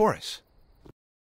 Taurus.